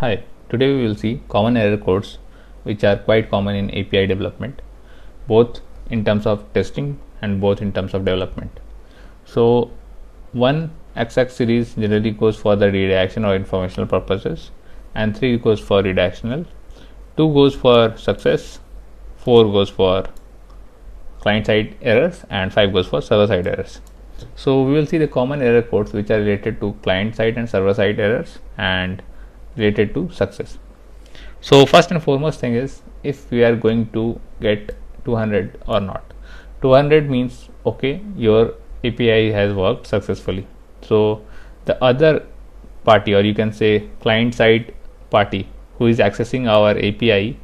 Hi, today we will see common error codes which are quite common in API development, both in terms of testing and both in terms of development. So, one exec series generally goes for the redirection or informational purposes, and 3 goes for redirectional, 2 goes for success, 4 goes for client side errors, and 5 goes for server side errors. So, we will see the common error codes which are related to client side and server side errors and related to success. So first and foremost thing is if we are going to get 200 or not. 200 means okay your API has worked successfully. So the other party or you can say client side party who is accessing our API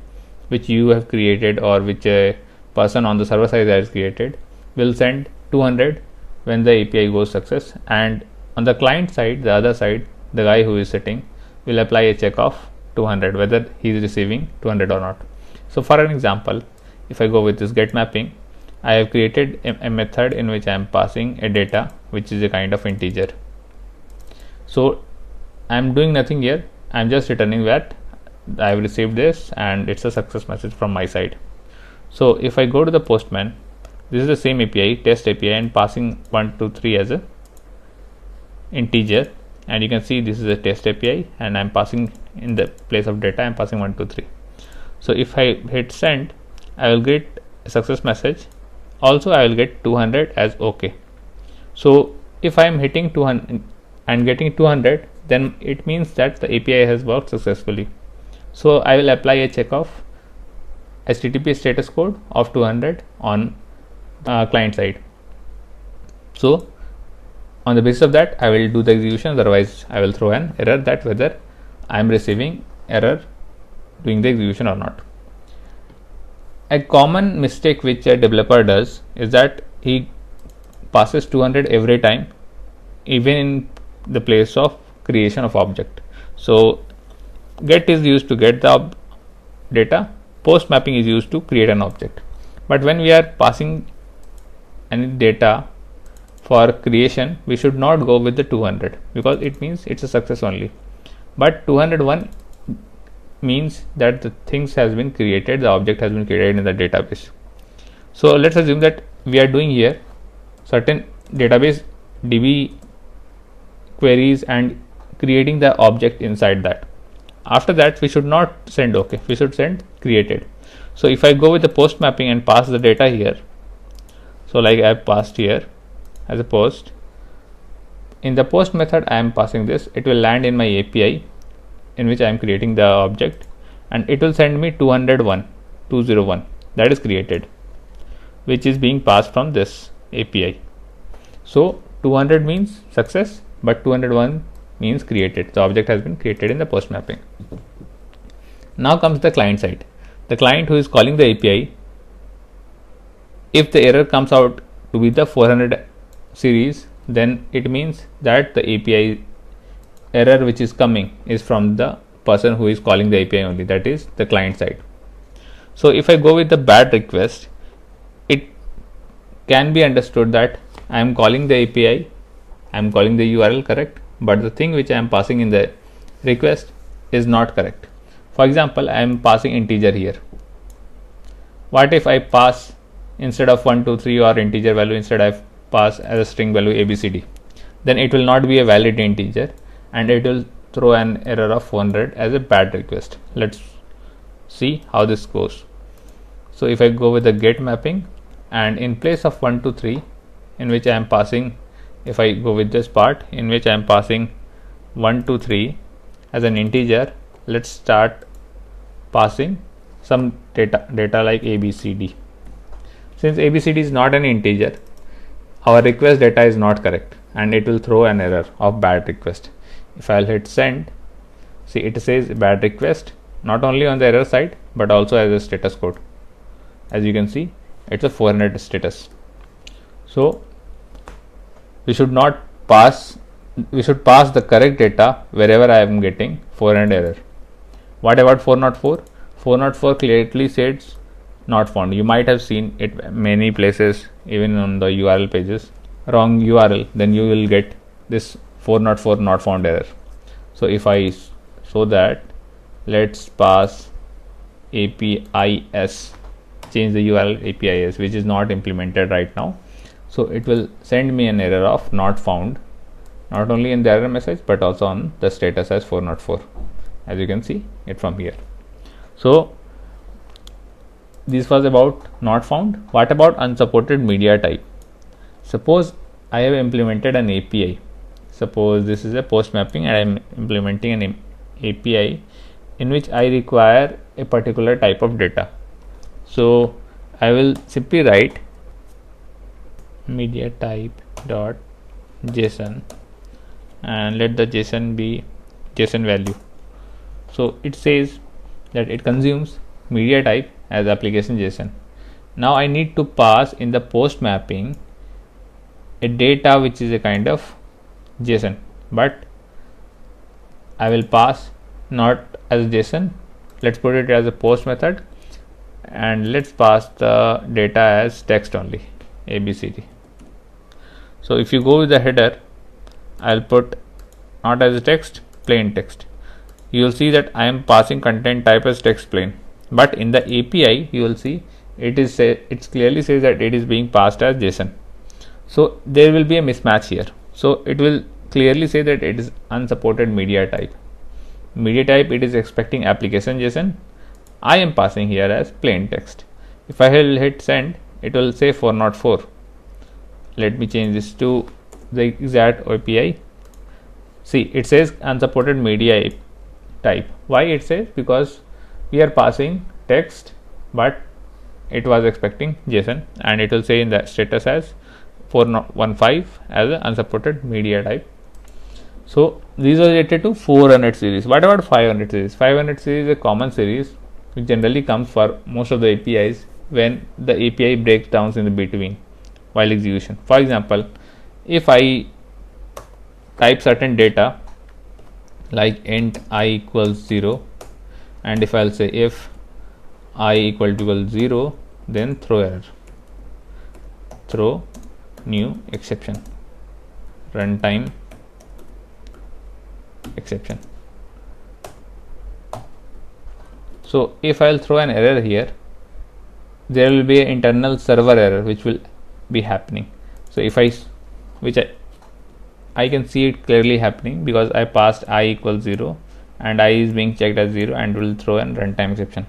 which you have created or which a person on the server side has created will send 200 when the API goes success and on the client side the other side the guy who is sitting will apply a check of 200 whether he is receiving 200 or not. So for an example, if I go with this get mapping, I have created a, a method in which I am passing a data which is a kind of integer. So I am doing nothing here. I am just returning that I have received this and it's a success message from my side. So if I go to the postman, this is the same API, test API and passing 1, 2, 3 as a integer and you can see this is a test API and I'm passing in the place of data I'm passing 1 2 3 so if I hit send I will get a success message. Also I will get 200 as OK so if I am hitting 200 and getting 200 then it means that the API has worked successfully. So I will apply a check of HTTP status code of 200 on uh, client side. So on the basis of that I will do the execution otherwise I will throw an error that whether I am receiving error doing the execution or not. A common mistake which a developer does is that he passes 200 every time even in the place of creation of object. So get is used to get the data post mapping is used to create an object but when we are passing any data for creation we should not go with the 200 because it means it's a success only. But 201 means that the things has been created the object has been created in the database. So let's assume that we are doing here certain database db queries and creating the object inside that. After that we should not send okay we should send created. So if i go with the post mapping and pass the data here so like i have passed here as a post. In the post method I am passing this. It will land in my API in which I am creating the object and it will send me 201 201 that is created which is being passed from this API so 200 means success but 201 means created. The object has been created in the post mapping. Now comes the client side. The client who is calling the API if the error comes out to be the 400 series then it means that the API error which is coming is from the person who is calling the API only that is the client side. So if I go with the bad request it can be understood that I am calling the API I am calling the URL correct but the thing which I am passing in the request is not correct. For example, I am passing integer here. What if I pass instead of 1, 2, 3 or integer value instead I pass as a string value abcd then it will not be a valid integer and it will throw an error of 400 as a bad request. Let's see how this goes. So if i go with the get mapping and in place of 1 to 3 in which i am passing if i go with this part in which i am passing 1 to 3 as an integer let's start passing some data data like abcd since abcd is not an integer our request data is not correct and it will throw an error of bad request. If i'll hit send see it says bad request not only on the error side but also as a status code. As you can see it's a 400 status. So we should not pass we should pass the correct data wherever i am getting 400 error. What about 404 404 clearly says not found. You might have seen it many places even on the url pages. Wrong url then you will get this 404 not found error. So if i show that let's pass APIS change the URL APIS which is not implemented right now. So it will send me an error of not found not only in the error message but also on the status as 404 as you can see it from here. So this was about not found. What about unsupported media type? Suppose i have implemented an api suppose this is a post mapping and i am implementing an api in which i require a particular type of data. So i will simply write media type dot json and let the json be json value. So it says that it consumes media type as application JSON. Now I need to pass in the post mapping a data which is a kind of JSON, but I will pass not as JSON. Let's put it as a post method and let's pass the data as text only ABCD. So if you go with the header, I'll put not as text, plain text. You will see that I am passing content type as text plain but in the API you will see it is it clearly says that it is being passed as JSON. So there will be a mismatch here. So it will clearly say that it is unsupported media type. Media type it is expecting application JSON. I am passing here as plain text. If I will hit send, it will say 404. Let me change this to the exact API. See, it says unsupported media type. Why it says? Because we are passing text but it was expecting json and it will say in the status as 415 as an unsupported media type. So these are related to 400 series. What about 500 series? 500 series is a common series which generally comes for most of the apis when the api breaks down in the between while execution. For example if i type certain data like int i equals 0 and if I'll say if i equal to equal 0 then throw error. Throw new exception. Runtime exception. So if I'll throw an error here there will be an internal server error which will be happening. So if I which I I can see it clearly happening because I passed i equals 0 and i is being checked as 0 and will throw an runtime exception.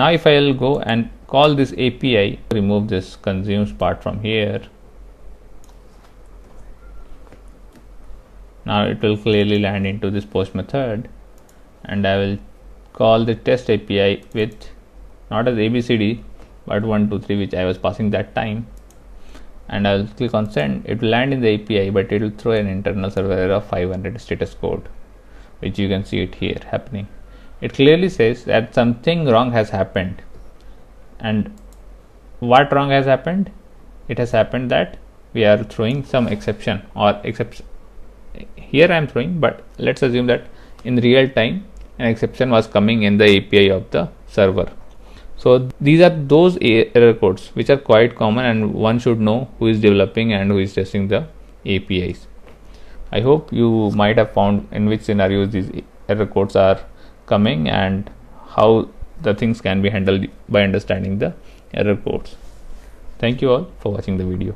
Now if i will go and call this api remove this consumes part from here. Now it will clearly land into this post method and i will call the test api with not as abcd but 1 2 3 which i was passing that time. And I will click on send. It will land in the API but it will throw an internal server error of 500 status code which you can see it here happening. It clearly says that something wrong has happened. And what wrong has happened? It has happened that we are throwing some exception or exception. Here i am throwing but let's assume that in real time an exception was coming in the api of the server. So these are those error codes which are quite common and one should know who is developing and who is testing the apis I hope you might have found in which scenarios these error codes are coming and how the things can be handled by understanding the error codes. Thank you all for watching the video.